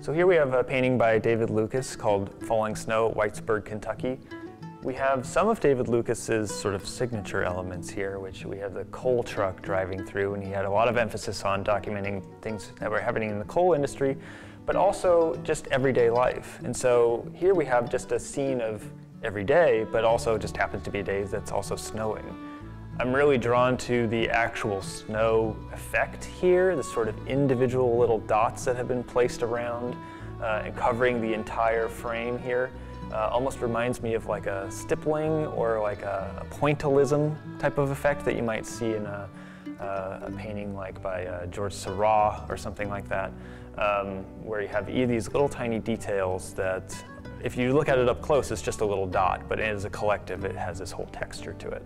So here we have a painting by David Lucas called Falling Snow at Whitesburg, Kentucky. We have some of David Lucas's sort of signature elements here, which we have the coal truck driving through, and he had a lot of emphasis on documenting things that were happening in the coal industry, but also just everyday life. And so here we have just a scene of every day, but also just happens to be a day that's also snowing. I'm really drawn to the actual snow effect here, the sort of individual little dots that have been placed around uh, and covering the entire frame here. Uh, almost reminds me of like a stippling or like a, a pointillism type of effect that you might see in a, uh, a painting like by uh, George Seurat or something like that, um, where you have these little tiny details that if you look at it up close, it's just a little dot, but as a collective, it has this whole texture to it.